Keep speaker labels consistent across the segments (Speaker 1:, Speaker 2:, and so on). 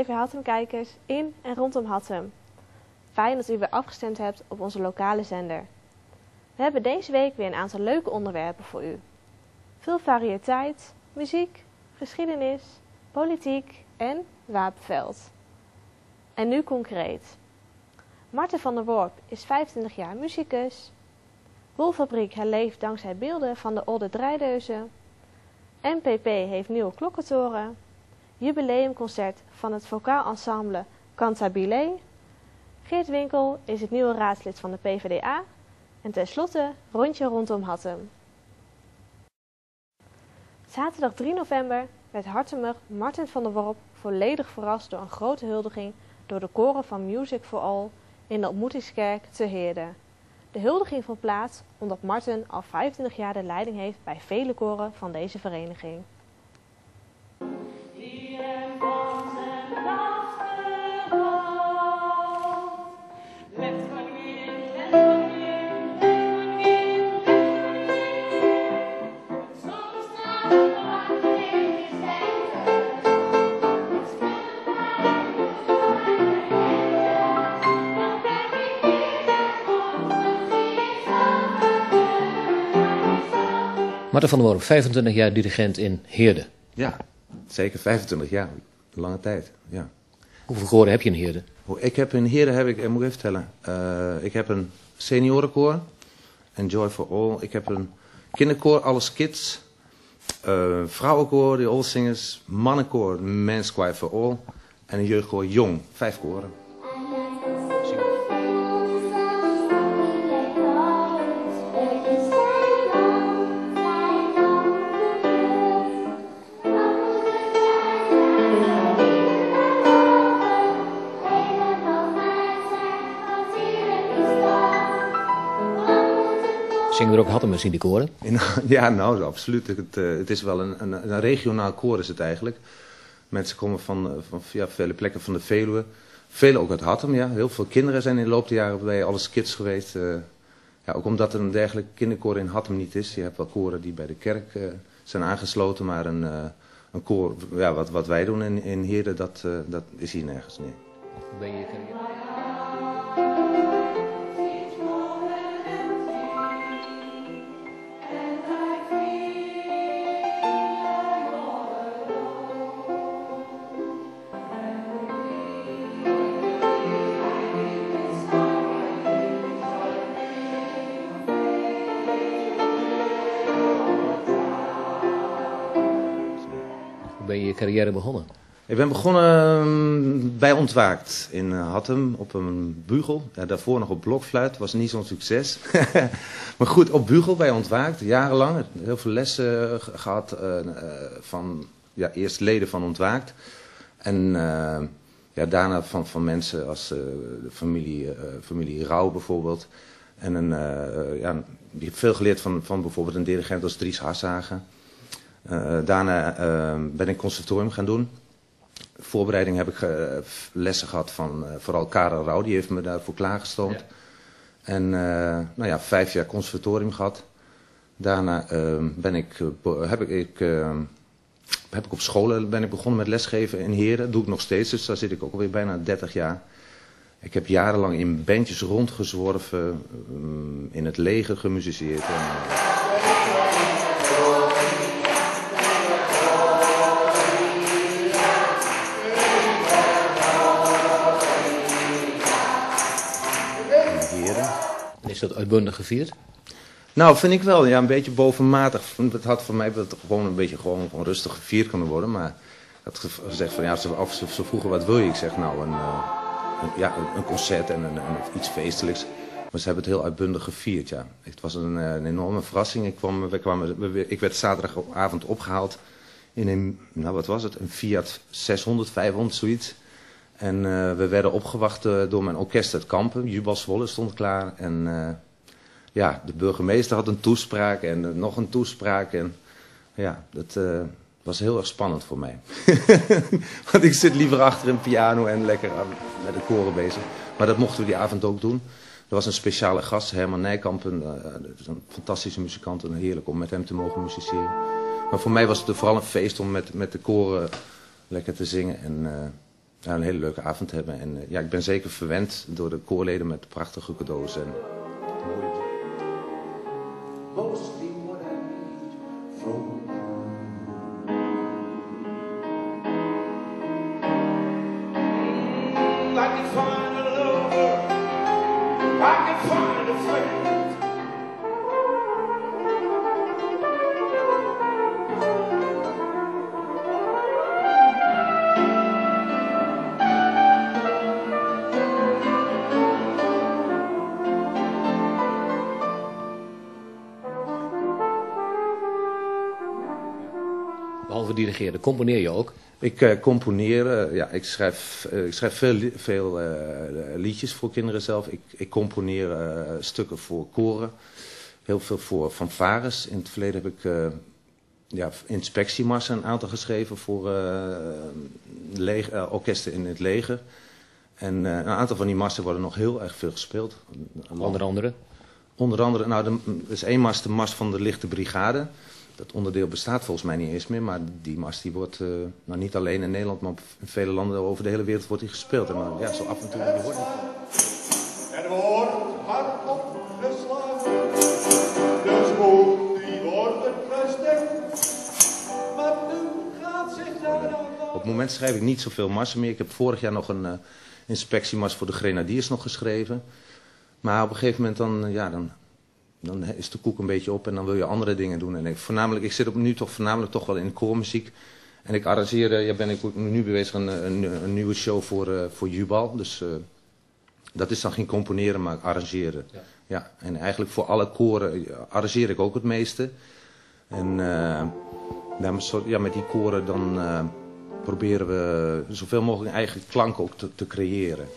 Speaker 1: TV Hattem-kijkers in en rondom Hattem. Fijn dat u weer afgestemd hebt op onze lokale zender. We hebben deze week weer een aantal leuke onderwerpen voor u. Veel variëteit, muziek, geschiedenis, politiek en wapenveld. En nu concreet. Marten van der Worp is 25 jaar muzikus. Wolfabriek herleeft dankzij beelden van de Olde Draaideuzen. MPP heeft nieuwe klokkentoren. Jubileumconcert van het vocaal ensemble Cantabile. Geert Winkel is het nieuwe raadslid van de PvdA. En tenslotte rondje rondom Hattem. Zaterdag 3 november werd Hartemer Martin van der Worp volledig verrast door een grote huldiging door de koren van Music for All in de ontmoetingskerk te Heerde. De huldiging vond plaats omdat Martin al 25 jaar de leiding heeft bij vele koren van deze vereniging.
Speaker 2: Marten van der Worp, 25 jaar dirigent in Heerde.
Speaker 3: Ja, zeker 25 jaar. Lange tijd, ja.
Speaker 2: Hoeveel koren heb je in Heerde?
Speaker 3: Oh, Ik heb in Heerde, heb ik, ik moet even vertellen, Eh, ik heb een seniorenkoor, Enjoy for All. Ik heb een kinderkoor, Alles Kids. Eh, vrouwenkoor, The All Singers. Mannenkoor, Men's Choir for All. En een jeugdkoor, Jong. Vijf koren.
Speaker 2: Er ook Hattemers in die koren?
Speaker 3: Ja, nou, absoluut. Het, eh, het is wel een, een, een regionaal koor is het eigenlijk. Mensen komen van, eh, van ja, vele plekken van de Veluwe. Velen ook uit Hattem, ja. Heel veel kinderen zijn in de loop der jaren bij Alles Kids geweest. eh. ja, ook omdat er een dergelijk kinderkoor in Hattem niet is. Je hebt wel koren die bij de kerk zijn aangesloten, maar een, een koor, ja, wat, wat wij doen in, in Heerde, dat, dat is hier nergens.
Speaker 2: Hoe ben je ben je je carrière begonnen?
Speaker 3: Ik ben begonnen ehm, bij Ontwaakt in eh, Hattem op een bugel. Ja, daarvoor nog op blokfluit, was niet zo'n succes. maar goed, op bugel bij Ontwaakt, jarenlang. Heel veel lessen eh, ge- gehad eh, van ja, eerst leden van Ontwaakt. En ja, daarna van, van mensen als de familie, familie Rauw bijvoorbeeld. En een, ja, die heeft veel geleerd van, van bijvoorbeeld een dirigent als Dries Hassagen. Eh, daarna eh, ben ik conservatorium gaan doen voorbereiding heb ik eh, lessen gehad van eh, vooral Karel Rauw, die heeft me daarvoor klaargestoomd.
Speaker 2: Ja.
Speaker 3: En nou ja, vijf jaar conservatorium gehad. Daarna eh, ben ik, heb, ik, ik, eh, heb ik op scholen ben ik begonnen met lesgeven in Heren. Dat doe ik nog steeds, dus daar zit ik ook alweer bijna 30 jaar. Ik heb jarenlang in bandjes rondgezworven, in het leger gemusiceerd. En,
Speaker 2: Is dat uitbundig gevierd?
Speaker 3: Nou, vind ik wel. Ja, een beetje bovenmatig. Het had voor mij gewoon een beetje gewoon, gewoon rustig gevierd kunnen worden. Maar had ge- gezegd van ja, ze, of ze, vroegen wat wil je? Ik zeg nou een, eh, ja, een- concert en een, iets feestelijks. Maar ze hebben het heel uitbundig gevierd, ja. Het was een, eh, een enorme verrassing. Ik, kwam, we kwamen, ik werd zaterdagavond opgehaald in een, nou wat was het, een Fiat 600, 500, zoiets. En eh, we werden opgewacht eh, door mijn orkest uit Kampen. Jubal Zwolle stond klaar. En eh, ja, de burgemeester had een toespraak en nog een toespraak. En ja, dat was heel erg spannend voor mij. Want ik zit liever achter een piano en lekker aan, met de koren bezig. Maar dat mochten we die avond ook doen. Er was een speciale gast, Herman Nijkamp, een, is een fantastische muzikant en heerlijk om met hem te mogen musiceren. Maar voor mij was het vooral een feest om met, met de koren lekker te zingen en een hele leuke avond hebben. En ja, ik ben zeker verwend door de koorleden met prachtige cadeaus en
Speaker 2: Dirigeren, componeer je ook?
Speaker 3: Ik uh, componeer, uh, ja, ik schrijf, uh, ik schrijf veel, veel liedjes voor kinderen zelf. Ik, ik componeer stukken voor koren, heel veel voor fanfares. In het verleden heb ik ja, inspectiemarsen een aantal geschreven voor orkesten in het leger. En een aantal van die marsen worden nog heel erg veel gespeeld.
Speaker 2: Onder andere?
Speaker 3: Onder andere, nou, er is één mars, de mars van de lichte brigade. Dat onderdeel bestaat volgens mij niet eens meer, maar die mars die wordt uh, nou niet alleen in Nederland, maar in vele landen over de hele wereld wordt die gespeeld. En maar, ja, zo af en toe die wordt
Speaker 4: En wordt hard opgeslagen, de spook die wordt versterkt, maar nu gaat zich daar
Speaker 3: Op het moment schrijf ik niet zoveel marsen meer. Ik heb vorig jaar nog een uh, inspectiemars voor de grenadiers nog geschreven. Maar op een gegeven moment dan, ja, dan dan is de koek een beetje op en dan wil je andere dingen doen. En ik, voornamelijk, ik zit op nu toch voornamelijk toch wel in koormuziek. En ik arrangeer, ja, ben ik nu bezig een, een, een nieuwe show voor, uh, voor Jubal. Dus uh, dat is dan geen componeren, maar arrangeren. Ja. ja. En eigenlijk voor alle koren arrangeer ik ook het meeste. En uh, ja, met die koren dan proberen we zoveel mogelijk eigen klanken ook te, te creëren.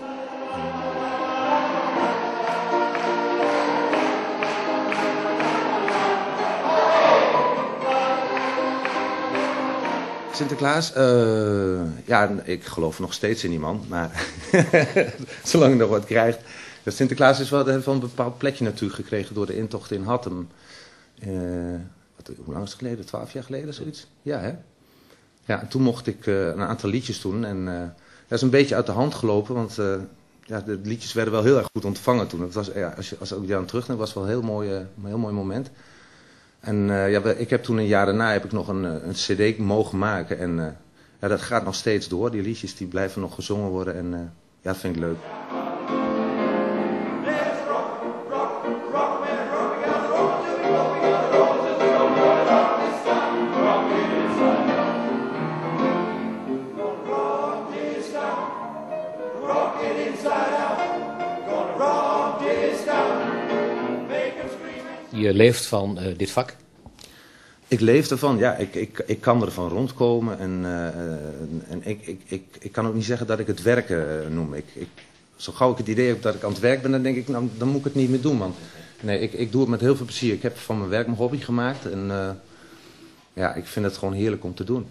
Speaker 3: Sinterklaas? Uh, ja, ik geloof nog steeds in die man. Maar zolang hij nog wat krijgt. Sinterklaas is wel van een bepaald plekje natuurlijk gekregen door de intocht in Hattem. Uh, wat, hoe lang is het geleden? Twaalf jaar geleden, zoiets? Ja, hè? Ja, en toen mocht ik uh, een aantal liedjes doen. En dat is een beetje uit de hand gelopen, want ja, de liedjes werden wel heel erg goed ontvangen toen. Het was, ja, als, je, als ik aan terug was wel een heel mooi, een heel mooi moment. En uh, ja, ik heb toen een jaar daarna heb ik nog een, een cd mogen maken. En uh, ja, dat gaat nog steeds door. Die liedjes die blijven nog gezongen worden. En ja, dat vind ik leuk.
Speaker 2: Je leeft van uh, dit vak?
Speaker 3: Ik leef ervan, ja. Ik, ik, ik kan ervan rondkomen. En, uh, en ik, ik, ik, ik kan ook niet zeggen dat ik het werken noem. Ik, ik, zo gauw ik het idee heb dat ik aan het werk ben, dan denk ik, nou, dan moet ik het niet meer doen. Want nee, ik, ik doe het met heel veel plezier. Ik heb van mijn werk mijn hobby gemaakt. En ja, ik vind het gewoon heerlijk om te doen.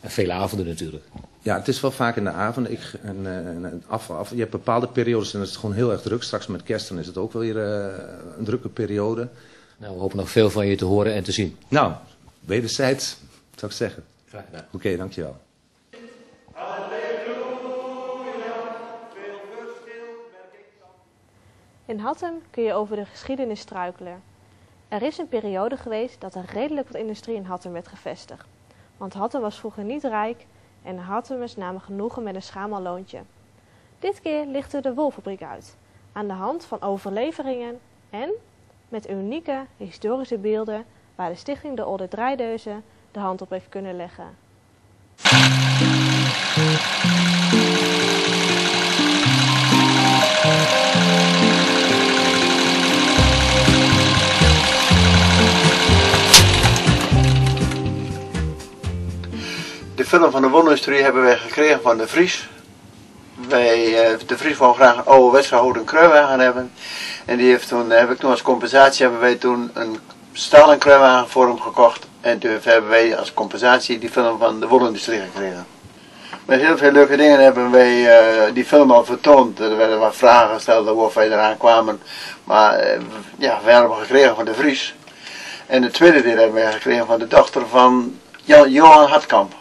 Speaker 2: En vele avonden natuurlijk.
Speaker 3: Ja, het is wel vaak in de avond. Ik, en, en af, af, je hebt bepaalde periodes en het is gewoon heel erg druk. Straks met kerst dan is het ook wel weer een drukke periode.
Speaker 2: Nou, we hopen nog veel van je te horen en te zien.
Speaker 3: Nou, wederzijds, zou ik zeggen.
Speaker 2: Graag gedaan.
Speaker 3: Oké, okay, dankjewel.
Speaker 1: In Hattem kun je over de geschiedenis struikelen. Er is een periode geweest dat er redelijk wat industrie in Hattem werd gevestigd. Want Hattem was vroeger niet rijk en Hattemmers namen genoegen met een schamal loontje. Dit keer lichtte de wolfabriek uit, aan de hand van overleveringen en met unieke historische beelden waar de stichting de Olde Draaideuzen de hand op heeft kunnen leggen.
Speaker 5: De film van de wonderindustrie hebben wij gekregen van de Vries. Wij, de Vries wou graag een oude wedstrijd kruiwagen hebben. En die heeft toen, heb ik toen als compensatie hebben wij toen een stalen kruiwagen voor hem gekocht. En toen hebben wij als compensatie die film van de wolindustrie gekregen. Met heel veel leuke dingen hebben wij uh, die film al vertoond. Er werden wat vragen gesteld of wij eraan kwamen. Maar ja, we hebben hem gekregen van de Vries. En de tweede deel hebben wij gekregen van de dochter van Johan Hartkamp.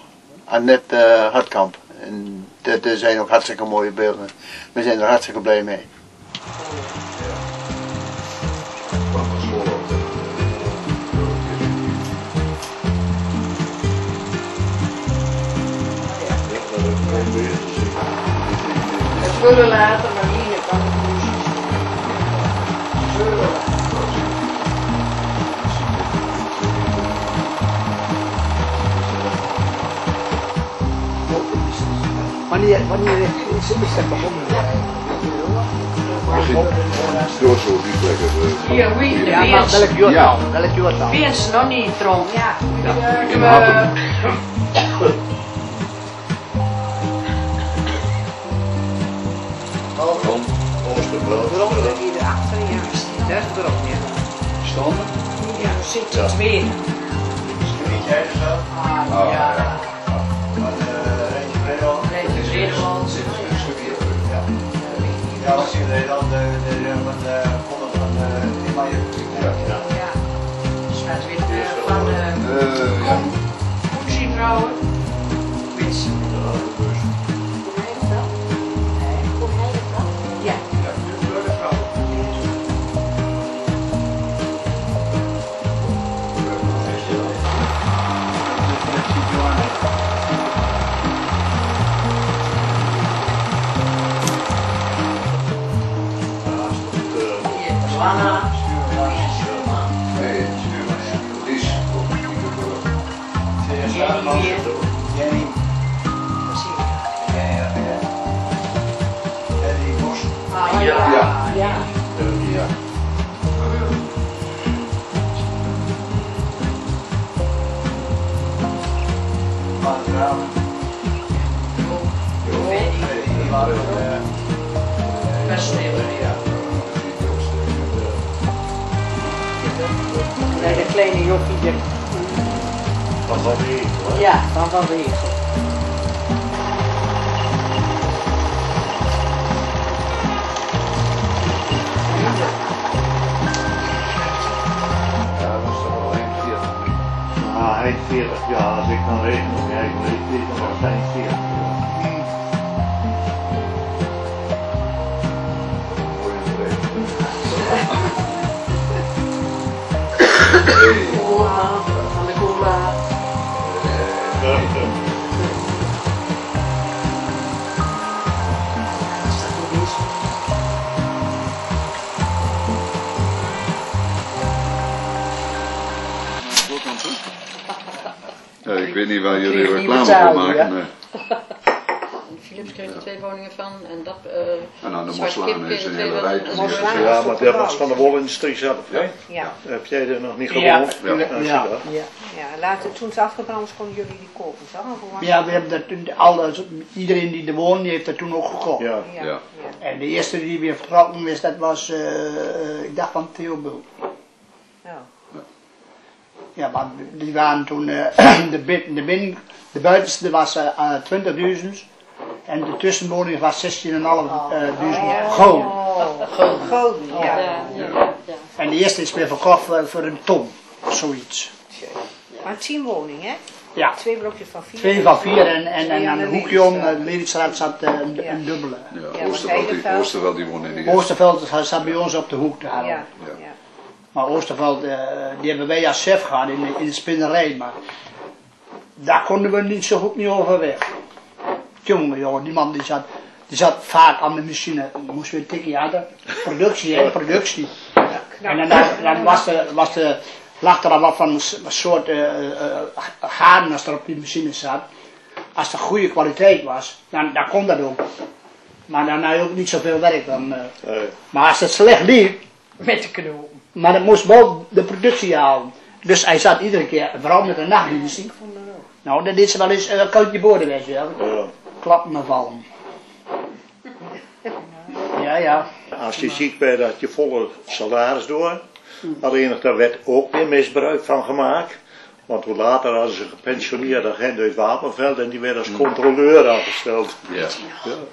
Speaker 5: Annette eh, Hartkamp. En dat zijn ook hartstikke mooie beelden. We zijn er hartstikke blij mee.
Speaker 6: Het vullen
Speaker 7: Wanneer, wanneer is, is dat begonnen?
Speaker 8: Door zo die plekken.
Speaker 6: Hier, wie,
Speaker 7: Ja, maar welk jaartal? Welk jaartal?
Speaker 6: Beers nog niet dronk. Ja.
Speaker 8: In Hattem. Dan Oosterveld.
Speaker 7: Waarom dat hier achter ja, dat is erop, ja.
Speaker 8: Standen.
Speaker 6: Ja, zit het weer.
Speaker 8: Ah, ja.
Speaker 6: Het is weer want.
Speaker 5: Ja, als je dan de, de, de, van de, van de, van de, die maar je-
Speaker 6: Ja. Zwart wit eh, van de
Speaker 8: Eh, ja.
Speaker 6: Wits. Hier, Johanna.
Speaker 8: Nee, stuurman, ja. Lies.
Speaker 6: Jenny weer.
Speaker 5: Jenny.
Speaker 6: Zie
Speaker 5: Ja, ja,
Speaker 7: Nee, de kleine jochie. die-
Speaker 8: Van Van Wegen,
Speaker 7: Ja, van Van Weegel.
Speaker 8: Ja, dat is toch wel een 40.
Speaker 9: Ah, hij is 40 jaar, als ik kan rekenen op mijn eigen leeftijd, dan hij 40
Speaker 8: weet niet waar jullie reclame voor maken.
Speaker 10: Philips kreeg er twee woningen van en dat. eh
Speaker 8: En aan de Moslaan is een hele rij.
Speaker 9: Ja, maar dat was van de wolindustrie zelf. hè?
Speaker 7: Ja.
Speaker 9: Heb jij er nog niet gewoond?
Speaker 8: Ja.
Speaker 9: Ja,
Speaker 7: Ja. Ja. ja, later toen ze afgebrand konden jullie die kopen,
Speaker 11: Ja, we hebben dat toen, alles, iedereen die er woonde, die heeft dat toen ook gekocht.
Speaker 9: Ja.
Speaker 7: Ja.
Speaker 8: Ja.
Speaker 7: ja.
Speaker 11: En de eerste die weer vertrokken is, dat was, eh, eh, ik dacht van Theo Bul.
Speaker 7: Ja.
Speaker 11: Ja, maar die waren toen, eh, de, bin, de, bin, de buitenste was eh, eh, 20.000 en de tussenwoning was 16.500 goud.
Speaker 7: Oh, Golden, ja.
Speaker 11: En de eerste is weer verkocht voor, voor een ton, zoiets.
Speaker 7: Maar tien woningen, hè?
Speaker 11: Ja,
Speaker 7: Twee blokjes van vier.
Speaker 11: twee van vier en, en, aan de
Speaker 7: de
Speaker 11: hoekje om, de Lelyststraat zat eh, een,
Speaker 7: Ja.
Speaker 11: een dubbele.
Speaker 8: Ja, Oosterveld, die. Oosterveld die in die eerste.
Speaker 11: Oosterveld zat bij ons op de hoek te houden.
Speaker 7: Ja,
Speaker 8: Ja.
Speaker 7: ja.
Speaker 11: Maar Oosterveld, eh, die hebben wij als chef gehad in de, in de spinnerij, maar daar konden we niet zo goed niet over weg. Jongen, jongen, die man die zat, die zat vaak aan de machine, moesten we een tikje hadden. Productie, hè, productie. En dan, dan was de, was de, lag er al wat van een soort eh eh, gaden als er op die machine zat. Als het goede kwaliteit was, dan, dan kon dat ook. Maar dan had je ook niet zoveel werk. Dan.
Speaker 9: Nee.
Speaker 11: Maar als het slecht liep,
Speaker 6: Met de knoop.
Speaker 11: Maar dat moest wel de productie halen. Dus hij zat iedere keer, vooral met de nachtdienst. Nou, dan deed ze wel eens een koudje boorden, weet je wel.
Speaker 9: Ja.
Speaker 11: Klappen me vallen. Ja, ja.
Speaker 9: Als je ziek bent, dat je volle salaris door. Alleen daar werd ook weer misbruik van gemaakt. Want hoe later hadden ze gepensioneerd agent uit Wapenveld en die werd als controleur aangesteld.
Speaker 8: Ja.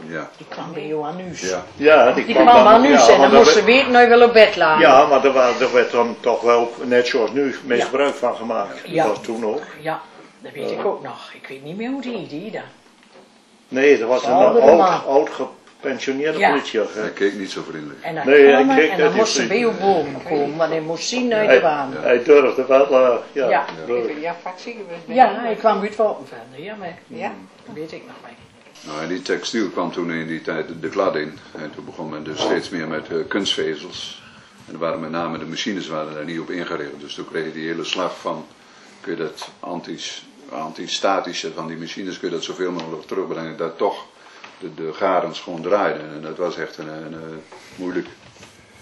Speaker 8: Ja.
Speaker 6: Die kwam bij Johannes.
Speaker 8: Ja.
Speaker 9: Ja, die,
Speaker 6: Die kwam aan nu
Speaker 9: ja,
Speaker 6: en dan
Speaker 9: daar
Speaker 6: moest ze weer nou wel op bed lagen.
Speaker 9: Ja, maar er, er werd dan toch wel, net zoals nu, misbruik van gemaakt.
Speaker 6: Ja.
Speaker 9: Dat was toen ook.
Speaker 6: Ja. Dat weet ik ook nog. Ik weet niet meer hoe die die dan.
Speaker 9: Nee, dat was een oud, oud gepensioneerde
Speaker 6: Ja.
Speaker 9: politieagent.
Speaker 8: Hij keek niet zo vriendelijk.
Speaker 6: En dan
Speaker 9: Nee, hij
Speaker 6: hij
Speaker 9: keek
Speaker 6: en dan
Speaker 9: hij
Speaker 6: moest ze bij boom komen, want hij moest zien uit
Speaker 9: Hij,
Speaker 6: de baan.
Speaker 9: hij durfde wel, eh, ja.
Speaker 6: Ja.
Speaker 7: Ik- Ja, vaak zie je wel.
Speaker 6: Ja, hij kwam uit Wapenvelde, ja, maar
Speaker 7: Ja?
Speaker 6: dat weet ik nog mee.
Speaker 8: Nou, en die textiel kwam toen in die tijd de klad in. En toen begon men dus steeds meer met eh, kunstvezels. En waren met name de machines waren daar niet op ingericht. Dus toen kreeg je die hele slag van, kun je dat antis, antistatische van die machines, kun je dat zoveel mogelijk terugbrengen. Dat toch de, de garens gewoon draaiden. En dat was echt een, een, een moeilijk.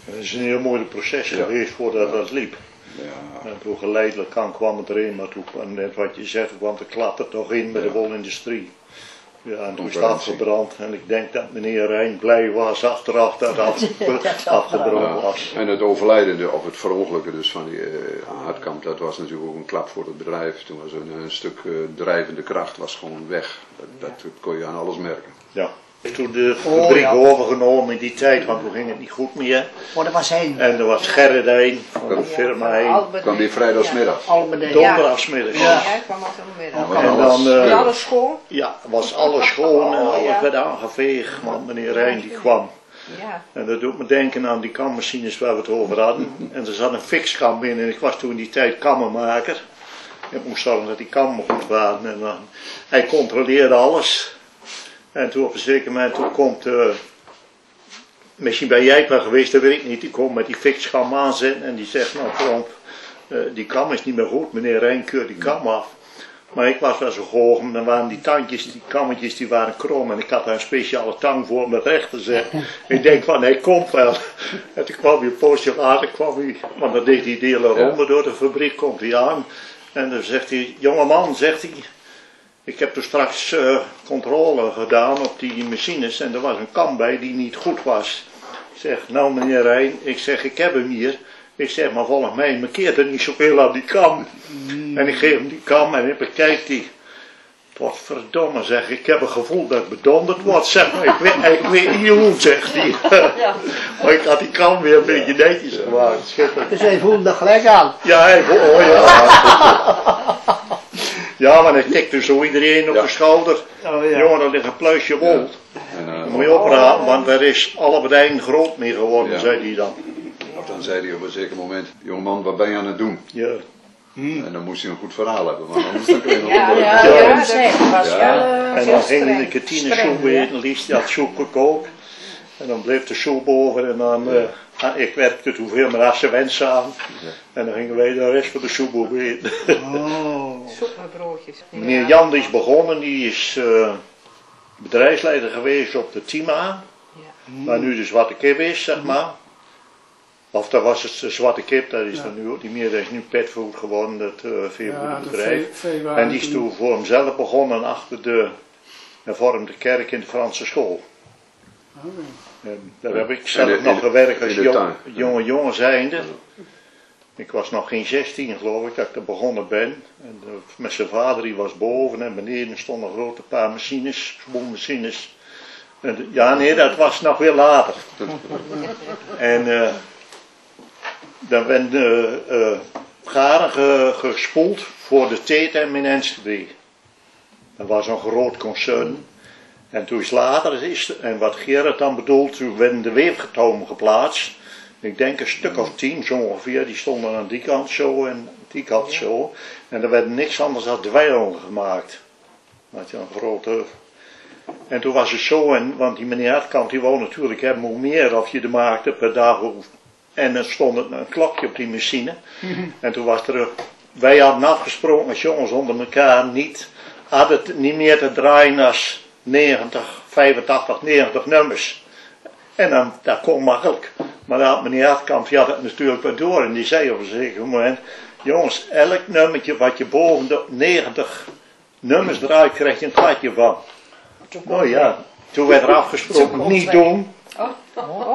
Speaker 9: Het is een heel moeilijk proces
Speaker 8: Ja.
Speaker 9: geweest voordat dat liep.
Speaker 8: Ja,
Speaker 9: En toen geleidelijk aan kwam het erin, maar toen kwam net wat je zegt, kwam de klap er toch in met de wolindustrie. Ja, en toen is het afgebrand. En ik denk dat meneer Rijn blij was achteraf dat het afgebrand was.
Speaker 8: En het overlijden, de- of het verongelukken dus van die eh, Hartkamp, dat was natuurlijk ook een klap voor het bedrijf. Toen was een, een stuk eh, drijvende kracht was gewoon weg. Dat, dat kon je aan alles merken.
Speaker 9: Ja. Toen de
Speaker 11: Oh,
Speaker 9: fabriek
Speaker 11: ja.
Speaker 9: overgenomen in die tijd, want toen ging het niet goed meer.
Speaker 11: Oh, dat was hij.
Speaker 9: En er was Gerrit heen van de firma heen.
Speaker 8: Kwam die
Speaker 11: beneden.
Speaker 9: Donderdagsmiddag.
Speaker 11: Ja.
Speaker 7: Jij kwam altijd.
Speaker 8: Ja,
Speaker 9: En
Speaker 8: alles,
Speaker 9: dan, eh,
Speaker 7: alles schoon?
Speaker 9: Ja, was alles schoon en
Speaker 7: Oh,
Speaker 9: alles
Speaker 7: ja.
Speaker 9: werd aangeveegd, want meneer Rijn die kwam.
Speaker 7: Ja.
Speaker 9: En dat doet me denken aan die kammachines waar we het over hadden. En er zat een fixkam in en ik was toen in die tijd kammenmaker. Ik moest zorgen dat die kammen goed waren. En dan, hij controleerde alles. En toen op een zeker moment toen komt, eh, misschien ben jij wel geweest, dat weet ik niet. Die komt met die fixkam aanzetten en die zegt, nou Tromp, eh, die kam is niet meer goed, meneer Rijn keurt die kam af. Maar ik was wel zo hoog, en dan waren die tandjes, die kammetjes, die waren krom. En ik had daar een speciale tang voor om het recht te zetten. ik denk van, hij komt wel. En toen kwam hij een poosje later, kwam hij, want dan deed hij die hele ronde door de fabriek, komt hij aan. En dan zegt hij, jongeman, zegt hij, ik heb er straks eh, controle gedaan op die machines en er was een kam bij die niet goed was. Ik zeg, nou meneer Rijn, ik zeg, ik heb hem hier. Ik zeg, maar volgens mij markeert er niet zoveel aan die kam. En ik geef hem die kam en ik bekijk die. Wat verdomme zeg, ik heb een gevoel dat ik bedonderd word, zeg maar. Ik weet, ik weet niet hoe, zegt hij. maar ik had die kam weer een beetje netjes gemaakt. Schitterend.
Speaker 11: Dus hij voelde er gelijk aan.
Speaker 9: Ja, hij, oh ja. ja, maar hij tikte zo iedereen op de schouder.
Speaker 11: Oh, ja.
Speaker 9: Jongen, daar ligt een pluisje wol.
Speaker 8: En, eh,
Speaker 9: Dan moet je oprapen, want er is Albert Heijn groot mee geworden,
Speaker 8: Ja.
Speaker 9: zei hij dan.
Speaker 8: of dan zei hij op een zeker moment, jongeman, wat ben je aan het doen?
Speaker 9: Ja.
Speaker 8: En dan moest hij een goed verhaal hebben, want anders dan kun je nog
Speaker 7: Ja,
Speaker 8: een
Speaker 7: ja,
Speaker 8: ja,
Speaker 7: ja,
Speaker 6: dat
Speaker 7: was
Speaker 8: Ja.
Speaker 9: En dan ging hij de kantine soep eten, liefst die had soep gekookt. En dan bleef de soep over en dan, eh, ah, ik werkte toen veel met Asse Wens aan. En dan gingen wij de rest van de soep op eten.
Speaker 11: Oh.
Speaker 7: Soep met broodjes.
Speaker 9: Meneer Jan die is begonnen, die is eh, bedrijfsleider geweest op de Tima. Waar nu de Zwarte Kip is, zeg maar. Of dat was het de Zwarte Kip, dat is dan nu ook niet meer. Dat is nu petfood geworden, dat uh, veevoerbedrijf. En die is toen voor hemzelf begonnen achter de hervormde kerk in de Franse school. En daar heb ik zelf
Speaker 8: de-
Speaker 9: nog gewerkt als jong-
Speaker 8: tuin.
Speaker 9: jonge jongen zijnde. Ik was nog geen 16 geloof ik dat ik er begonnen ben. En eh, met zijn vader die was boven en beneden stonden een grote paar machines, spoelmachines. En de- ja nee, dat was nog weer later. en eh dan werden eh eh, garen ge- gespoeld voor de T-tem in Enschede. Dat was een groot concern. En toen is later, is, en wat Gerard dan bedoelt, toen werden de weefgetomen geplaatst. Ik denk een stuk of tien zo ongeveer, die stonden aan die kant zo en die kant zo. En er werd niks anders dan dweilen gemaakt. Je een grote... En toen was het zo, en, want die meneer Hartkamp die wou natuurlijk hebben hoe meer of je er maakte per dag. hoe- En er stond een, een klokje op die machine. En toen was er, wij hadden afgesproken als jongens onder elkaar niet, hadden het niet meer te draaien als 90, 85, 90 nummers. En dan, dat kon makkelijk. Maar had meneer die had het natuurlijk wel door en die zei op een zeker moment, jongens, elk nummertje wat je boven de 90 nummers draait, krijg je een kwartje van. Nou ja, toen werd er afgesproken, niet doen.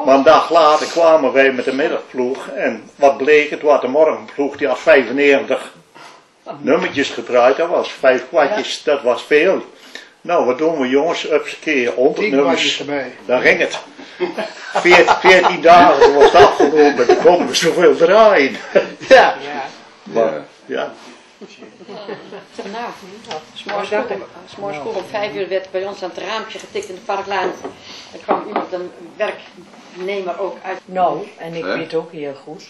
Speaker 9: Maar een dag later kwamen wij met de middagploeg en wat bleek, het was de morgenploeg, die had 95 nummertjes gedraaid, dat was vijf kwartjes, dat was veel. Nou, wat doen we jongens? Upskeer, 100
Speaker 11: Tien
Speaker 9: nummers.
Speaker 11: kwartjes erbij.
Speaker 9: Dan ging het. 14, 14 dagen was het afgelopen, toen konden we zoveel draaien.
Speaker 11: Ja.
Speaker 7: Ja.
Speaker 9: Maar, ja.
Speaker 10: Nou, s'morgens vroeg, om- s'morgens vroeg om vijf uur werd bij ons aan het raampje getikt in de Parklaan. Er kwam iemand, een werknemer ook uit.
Speaker 6: Nou, en ik weet ook heel goed.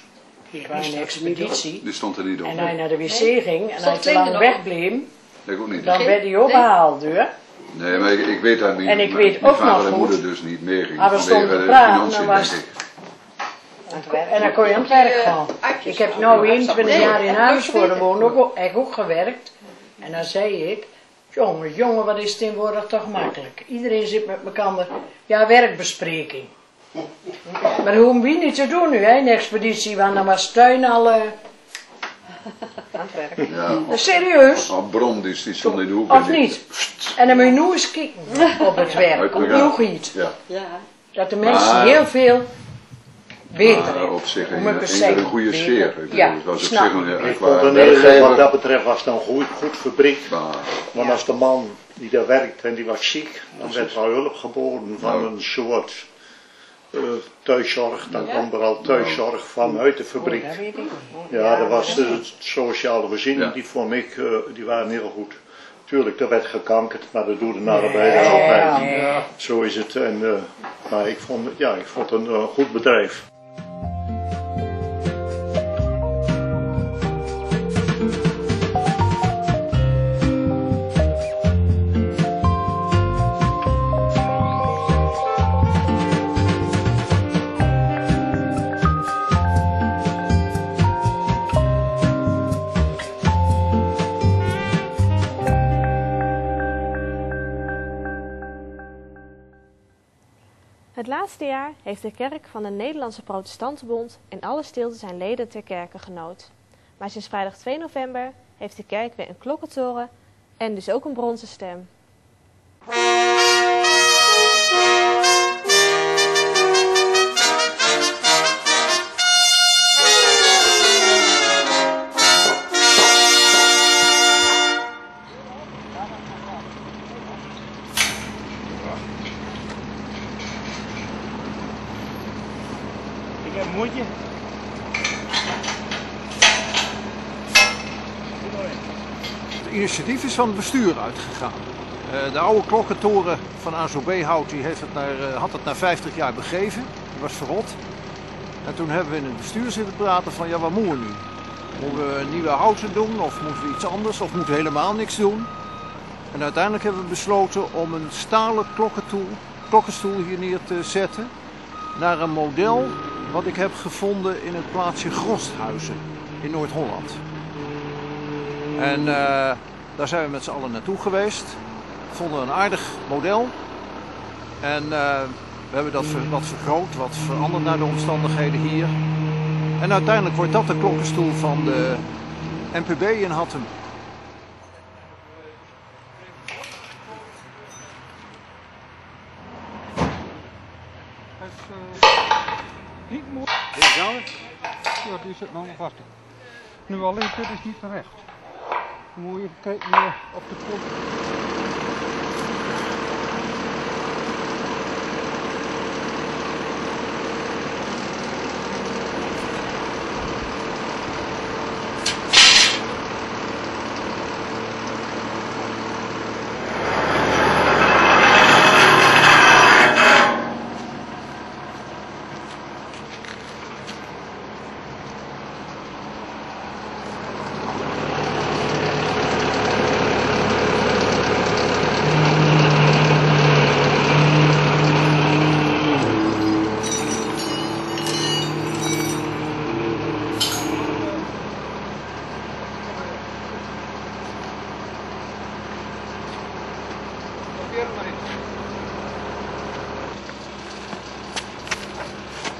Speaker 6: Ik was in een expeditie.
Speaker 8: Die stond er niet op.
Speaker 6: En hij naar de wc ging en hij te lang wegbleef,
Speaker 8: Ik ook niet.
Speaker 6: dan werd hij opgehaald. Hoor.
Speaker 8: Nee, maar ik, ik weet dat niet.
Speaker 6: En ik
Speaker 8: Mijn-
Speaker 6: weet
Speaker 8: mijn
Speaker 6: ook
Speaker 8: vader
Speaker 6: nog
Speaker 8: en
Speaker 6: goed.
Speaker 8: moeder dus niet meegingen.
Speaker 6: Maar we stonden te
Speaker 8: de
Speaker 6: praten, dan was-
Speaker 8: denk ik.
Speaker 6: En dan kon je aan het werk gaan. Ik heb nu 21 jaar in Amersfoort gewoond, ook, heb ik ook gewerkt. En dan zei ik, jongen, jongen, wat is het tegenwoordig toch makkelijk. Iedereen zit met elkaar, ja, werkbespreking. Maar dat hoeven we niet te doen nu, hè, in de expeditie, want dan was tuin al... eh,
Speaker 8: Ja.
Speaker 6: serieus?
Speaker 8: Oh, Brom, die, die stond in de hoek.
Speaker 6: Of niet? En dan moet je nu eens kijken op het werk, op giet.
Speaker 8: Ja.
Speaker 10: Ja.
Speaker 6: Dat de mensen
Speaker 8: Maar-
Speaker 6: heel veel weten.
Speaker 8: Maar op zich
Speaker 6: Hoe
Speaker 8: een,
Speaker 6: het
Speaker 8: goede sfeer. Ik bedoel,
Speaker 6: Ja,
Speaker 8: het was op
Speaker 6: snap
Speaker 8: zich een, qua
Speaker 9: het
Speaker 8: werkgever.
Speaker 9: wat dat betreft was het een goed, goed fabriek.
Speaker 8: Maar,
Speaker 9: Want als de man die daar werkt en die was ziek, dan werd er hulp geboden van een soort eh, thuiszorg. Dan
Speaker 10: Ja?
Speaker 9: kwam er al thuiszorg vanuit de fabriek.
Speaker 6: Niet.
Speaker 9: Ja, dat was de sociale voorziening, die vond ik, eh, die waren heel goed. Tuurlijk, er werd gekankerd, maar dat doet de arbeider altijd.
Speaker 6: ja.
Speaker 9: Zo is het. En, eh, maar ik vond, het- ja, ik vond het een goed bedrijf.
Speaker 1: Laatste jaar heeft de kerk van de Nederlandse Protestantenbond in alle stilte zijn leden ter kerke genood. Maar sinds vrijdag 2 november heeft de kerk weer een klokkentoren en dus ook een bronzen stem.
Speaker 12: Van het bestuur uitgegaan. Eh, de oude klokkentoren van ASOB Hout die heeft het naar, eh, had het na 50 jaar begeven. Die was verrot. En toen hebben we in het bestuur zitten praten van ja, wat moeten we nu? Moeten we nieuwe houten doen of moeten we iets anders of moeten we helemaal niks doen? En uiteindelijk hebben we besloten om een stalen klokkenstoel hier neer te zetten. Naar een model wat ik heb gevonden in het plaatsje Grosthuizen in Noord-Holland. En eh, daar zijn we met z'n allen naartoe geweest. Vonden een aardig model. En eh, we hebben dat ver- wat vergroot, wat veranderd naar de omstandigheden hier. En uiteindelijk wordt dat de klokkenstoel van de NPB in Hattem.
Speaker 13: Niet mooi. Deze gaan Ja, die zit nog vast. Nu alleen dit is niet terecht. Kijken eh, op de klok.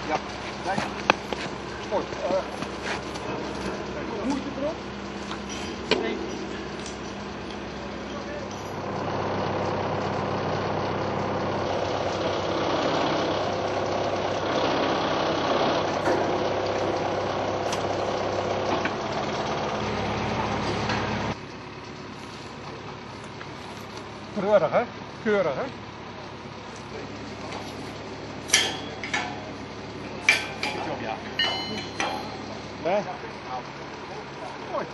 Speaker 12: Ja, kijk. Mooi. eh,
Speaker 13: Moeite erop? Nee. Keurig, hè? Keurig, hè? Ja. Nee? Mooi.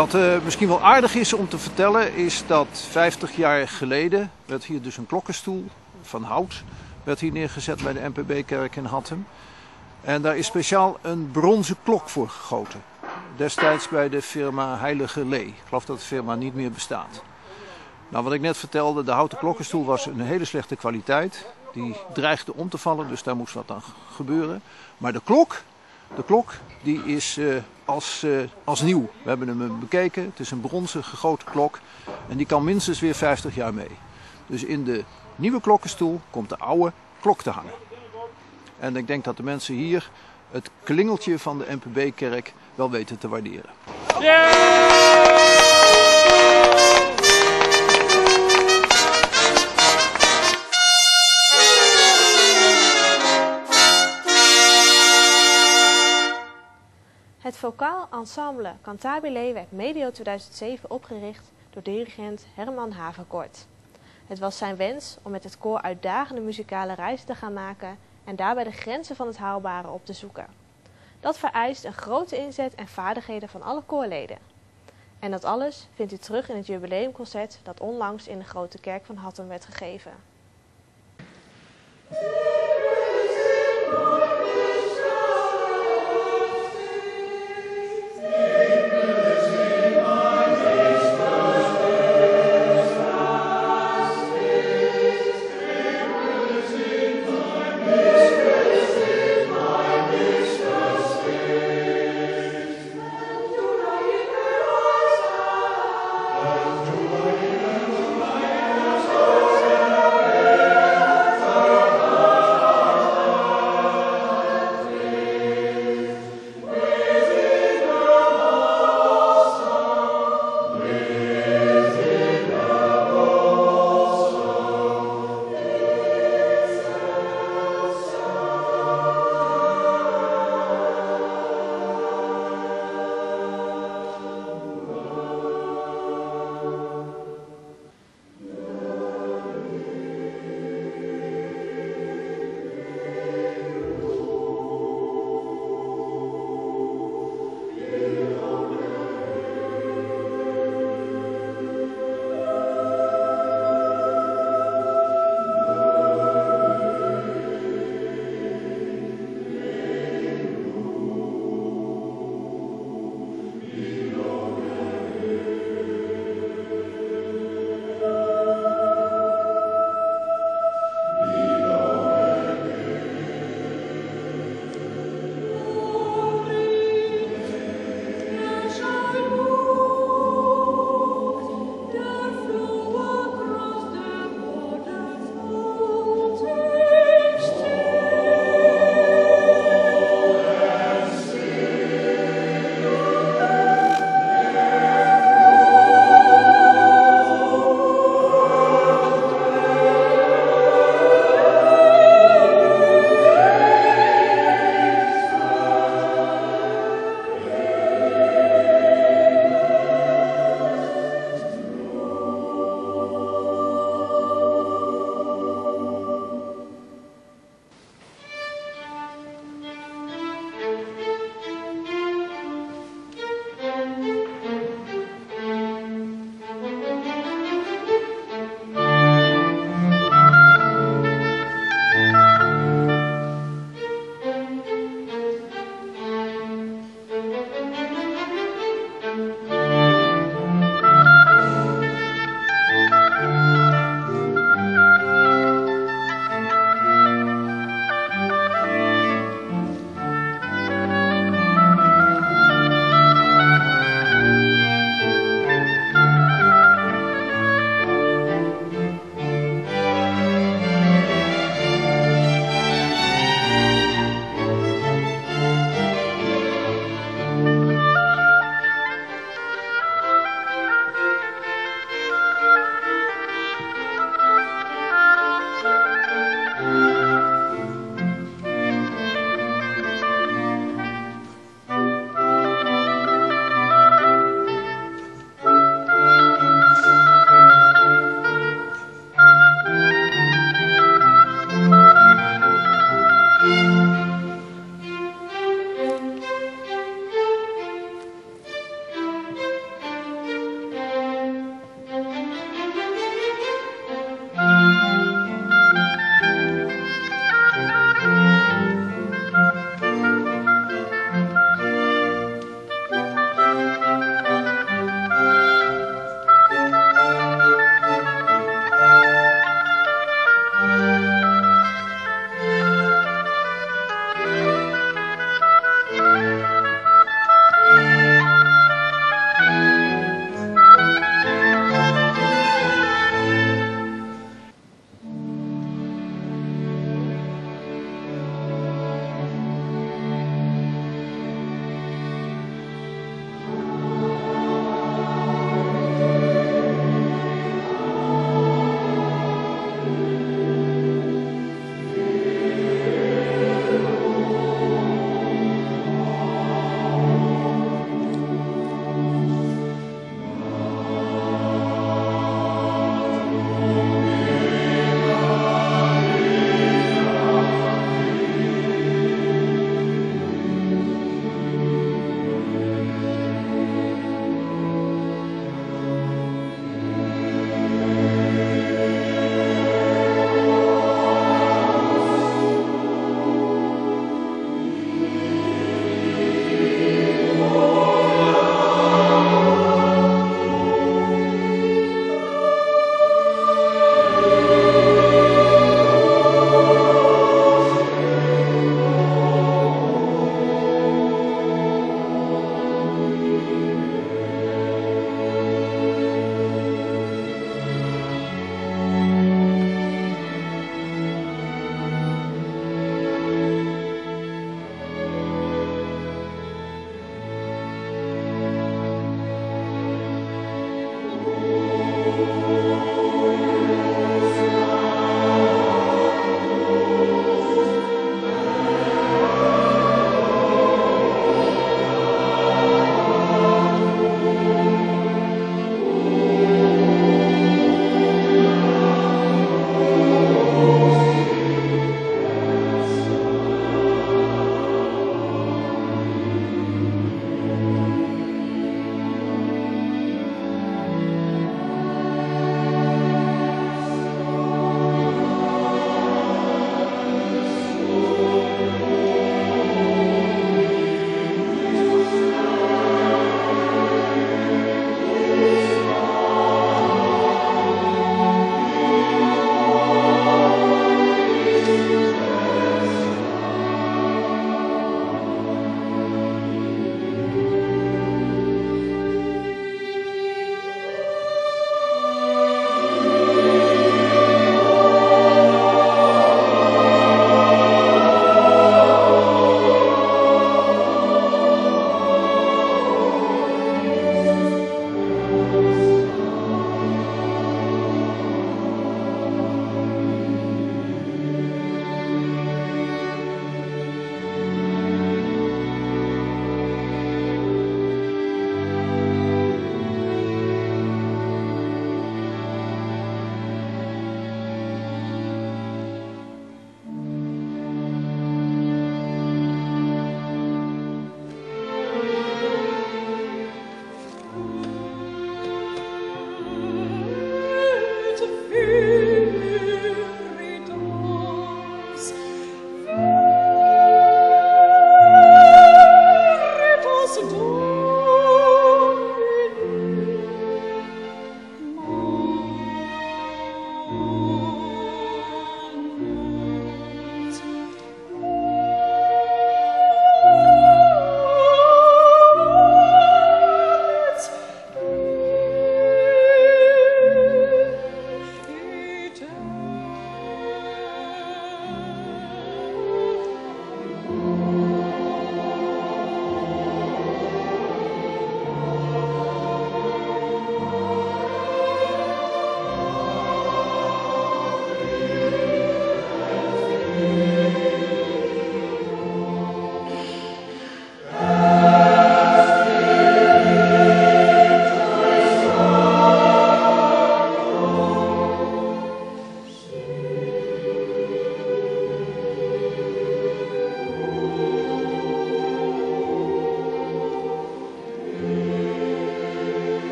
Speaker 12: Wat eh, misschien wel aardig is om te vertellen is dat 50 jaar geleden werd hier dus een klokkenstoel van hout werd hier neergezet bij de NPB-kerk in Hattem. En daar is speciaal een bronzen klok voor gegoten. Destijds bij de firma Heilige Lee. Ik geloof dat de firma niet meer bestaat. Nou, wat ik net vertelde, de houten klokkenstoel was een hele slechte kwaliteit. Die dreigde om te vallen, dus daar moest wat aan gebeuren. Maar de klok, de klok die is eh, als, eh, als nieuw. We hebben hem bekeken. Het is een bronzen gegoten klok. En die kan minstens weer 50 jaar mee. Dus in de nieuwe klokkenstoel komt de oude klok te hangen. En ik denk dat de mensen hier het klingeltje van de NPB-kerk wel weten te waarderen.
Speaker 1: Vocaal ensemble Cantabile werd medio 2007 opgericht door dirigent Herman Haverkort. Het was zijn wens om met het koor uitdagende muzikale reizen te gaan maken en daarbij de grenzen van het haalbare op te zoeken. Dat vereist een grote inzet en vaardigheden van alle koorleden. En dat alles vindt u terug in het jubileumconcert dat onlangs in de Grote Kerk van Hattem werd gegeven.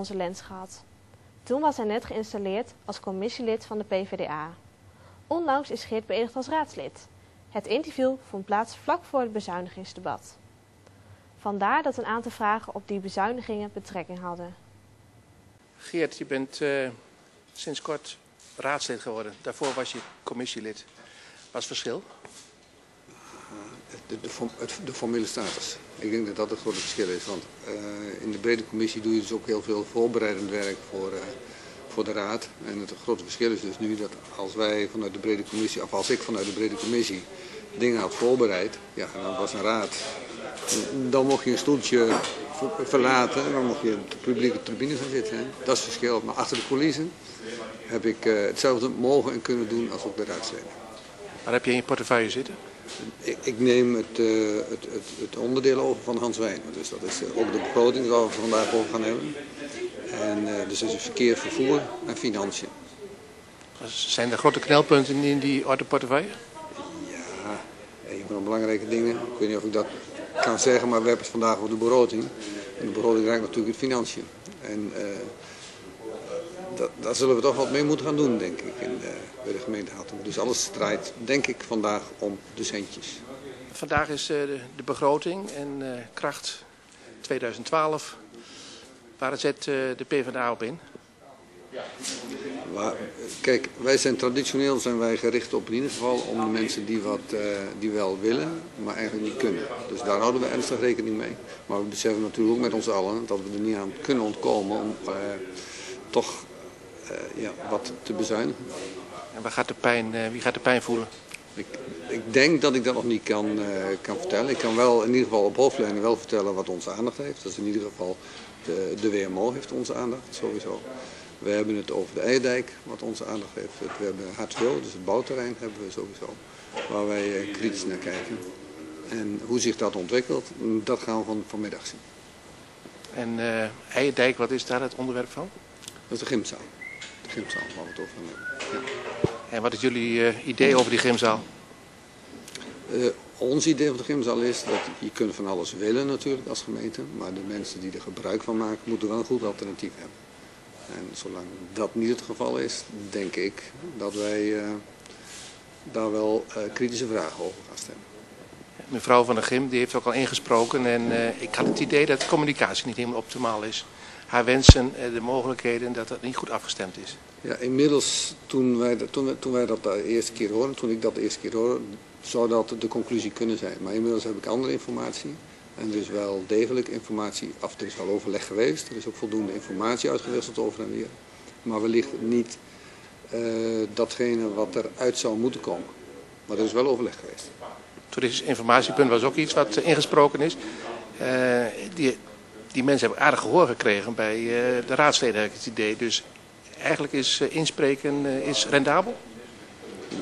Speaker 1: Onze lens gehad. Toen was hij net geïnstalleerd als commissielid van de PvdA. Onlangs is Geert beëdigd als raadslid. Het interview vond plaats vlak voor het bezuinigingsdebat. Vandaar dat een aantal vragen op die bezuinigingen betrekking hadden.
Speaker 14: Geert, je bent uh, sinds kort raadslid geworden. Daarvoor was je commissielid. Wat is het verschil?
Speaker 15: De, de, de, formele status. Ik denk dat dat het grote verschil is. Want uh, in de brede commissie doe je dus ook heel veel voorbereidend werk voor, uh, voor de raad. En het grote verschil is dus nu dat als wij vanuit de brede commissie, of als ik vanuit de brede commissie dingen had voorbereid, ja, dan was een raad. Dan mocht je een stoeltje verlaten en dan mocht je op de publieke tribune gaan zitten. Dat is het verschil. Maar achter de coulissen heb ik uh, hetzelfde mogen en kunnen doen als ook de raadsleden.
Speaker 14: Waar heb je in je portefeuille zitten?
Speaker 15: Ik, ik neem het, uh, het, het, het, onderdeel over van Hans Wijnen. Dus dat is uh, ook de begroting waar we vandaag over gaan hebben. En uh, dus is het verkeer, vervoer en financiën.
Speaker 14: Zijn er grote knelpunten in die orde portefeuille?
Speaker 15: Ja, een van de belangrijke dingen. Ik weet niet of ik dat kan zeggen, maar we hebben het vandaag over de begroting. En de begroting raakt natuurlijk het financiën. En dat, daar zullen we toch wat mee moeten gaan doen, denk ik, in de, bij de gemeente Hattem. Dus alles draait, denk ik, vandaag om de centjes.
Speaker 14: Vandaag is uh, de, de, begroting en uh, kracht 2012. Waar zet uh, de PvdA op in?
Speaker 15: Maar, kijk, wij zijn traditioneel zijn wij gericht op in ieder geval om de mensen die, wat, die wel willen, maar eigenlijk niet kunnen. Dus daar houden we ernstig rekening mee. Maar we beseffen natuurlijk ook met ons allen dat we er niet aan kunnen ontkomen om toch ja, wat te bezuinigen.
Speaker 14: En waar gaat de pijn, uh, wie gaat de pijn voelen?
Speaker 15: Ik, ik, denk dat ik dat nog niet kan, uh, kan vertellen. Ik kan wel in ieder geval op hoofdlijnen wel vertellen wat onze aandacht heeft. Dat is in ieder geval de, de WMO heeft onze aandacht, sowieso. We hebben het over de Eidijk, wat onze aandacht heeft. We hebben H2O, dus het bouwterrein, hebben we sowieso. Waar wij kritisch naar kijken. En hoe zich dat ontwikkelt, dat gaan we van, vanmiddag zien.
Speaker 14: En uh, Eidijk, wat is daar het onderwerp van?
Speaker 15: Dat is de gymzaal gymzaal waar we het over hebben.
Speaker 14: Ja. En wat is jullie uh, idee over die gymzaal?
Speaker 15: Uh, ons idee over de gymzaal is dat je kunt van alles willen natuurlijk als gemeente. Maar de mensen die er gebruik van maken moeten wel een goed alternatief hebben. En zolang dat niet het geval is, denk ik dat wij uh, daar wel kritische vragen over gaan stellen.
Speaker 14: Mevrouw van der Gym die heeft ook al ingesproken en ik had het idee dat de communicatie niet helemaal optimaal is haar wensen, de mogelijkheden, dat dat niet goed afgestemd is.
Speaker 15: Ja, inmiddels, toen wij, toen, toen wij dat de eerste keer hoorden, toen ik dat de eerste keer hoorde, zou dat de conclusie kunnen zijn. Maar inmiddels heb ik andere informatie. En er is wel degelijk informatie, af er is wel overleg geweest. Er is ook voldoende informatie uitgewisseld over en weer. Maar wellicht niet uh, datgene wat eruit zou moeten komen. Maar er is wel overleg geweest.
Speaker 14: Toeristisch informatiepunt was ook iets wat ingesproken is. Uh, die, die mensen hebben aardig gehoor gekregen bij uh, de raadsleden, heb ik het idee. Dus eigenlijk is uh, inspreken uh, is rendabel?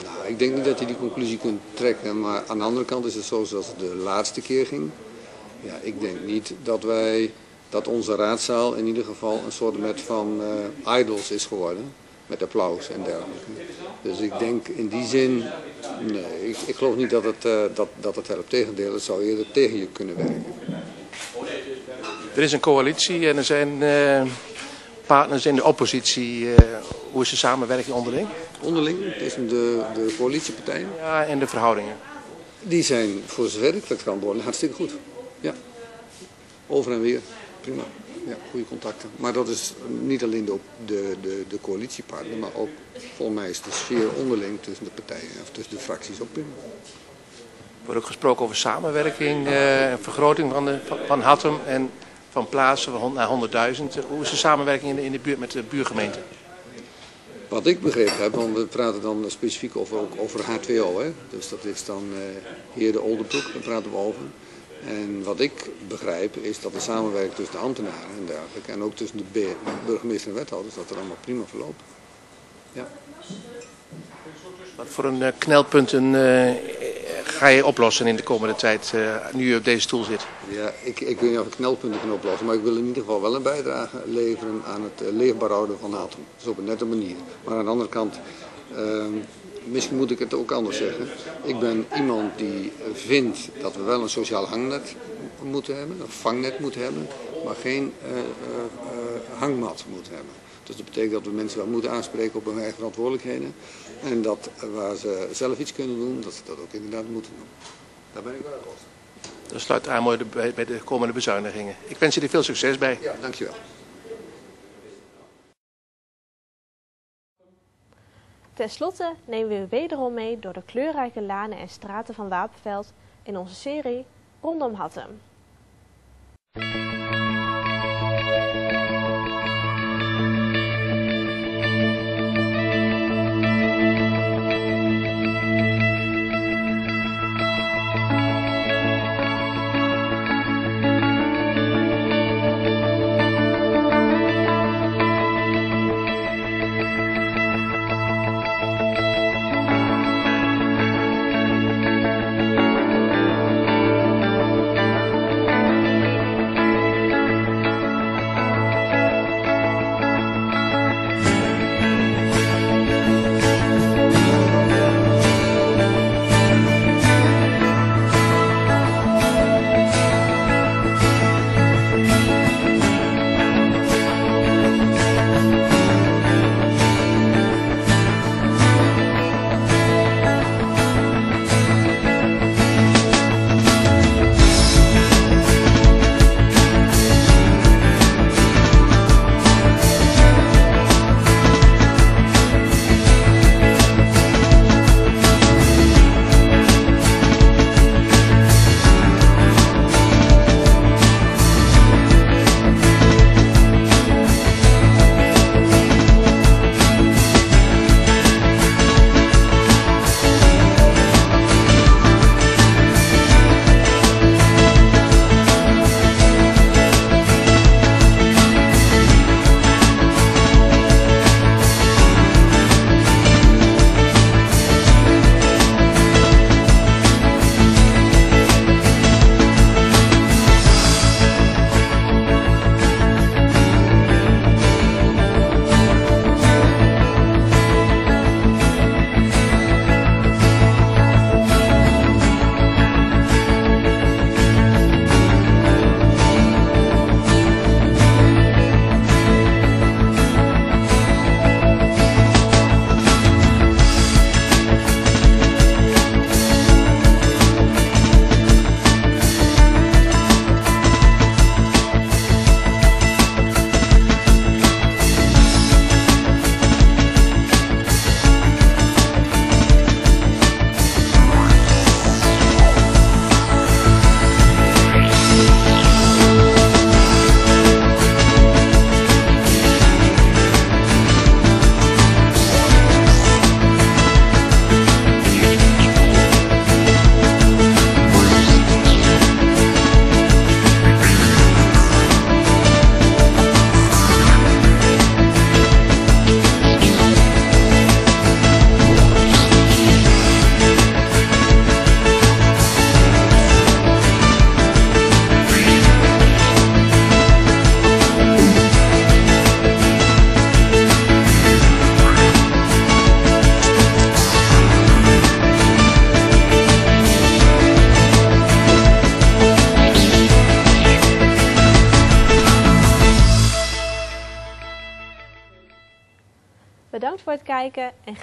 Speaker 15: Nou, ik denk niet dat je die conclusie kunt trekken. Maar aan de andere kant is het zo zoals het de laatste keer ging. Ja, ik denk niet dat wij, dat onze raadzaal in ieder geval een soort met van idols is geworden. Met applaus en dergelijke. Dus ik denk in die zin, nee, ik, ik geloof niet dat het, dat, dat het helpt. Tegendeel, het zou eerder tegen je kunnen werken.
Speaker 14: Er is een coalitie en er zijn uh, partners in de oppositie. Uh, hoe is de samenwerking onderling?
Speaker 15: Onderling tussen de, de coalitiepartijen?
Speaker 14: Ja, en de verhoudingen.
Speaker 15: Die zijn voor zover ik dat kan beoordelen hartstikke goed. Ja. Over en weer. Prima. Ja, goede contacten. Maar dat is niet alleen de, de, de, de coalitiepartner, maar ook volgens mij is de sfeer onderling tussen de partijen of tussen de fracties ook prima.
Speaker 14: Er wordt ook gesproken over samenwerking en uh, vergroting van, de, van Hattem en van plaatsen naar 100.000. Hoe is de samenwerking in de, in de buurt met de buurgemeente?
Speaker 15: Wat ik begrepen heb, want we praten dan specifiek over, ook over H2O. Hè? Dus dat is dan uh, hier de Oldenbroek, daar praten we over. En wat ik begrijp is dat de samenwerking tussen de ambtenaren en dergelijke, en ook tussen de burgemeester en wethouders, dat er allemaal prima verloopt. Ja.
Speaker 14: Wat voor een uh, knelpunten uh, ga je oplossen in de komende tijd, uh, nu je op deze stoel zit?
Speaker 15: Ja, ik, ik weet niet of ik knelpunten kan oplossen, maar ik wil in ieder geval wel een bijdrage leveren aan het uh, leefbaar houden van Hatem. Dus op een nette manier. Maar aan de andere kant, uh, misschien moet ik het ook anders zeggen. Ik ben iemand die vindt dat we wel een sociaal hangnet moeten hebben, een vangnet moeten hebben. maar geen eh, eh, eh, hangmat moet hebben. Dus dat betekent dat we mensen wel moeten aanspreken op hun eigen verantwoordelijkheden. En dat waar ze zelf iets kunnen doen, dat ze dat ook inderdaad moeten doen. Daar ben ik wel akkoord.
Speaker 14: Dat sluit aan mooi bij, de komende bezuinigingen. Ik wens er veel succes bij.
Speaker 15: Ja, dankjewel.
Speaker 1: Ten slotte nemen we u wederom mee door de kleurrijke lanen en straten van Wapenveld in onze serie Rondom Hattem.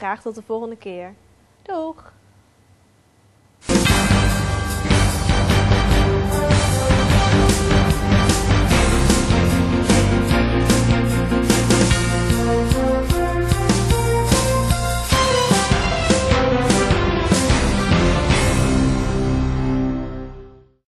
Speaker 1: Graag tot de volgende keer.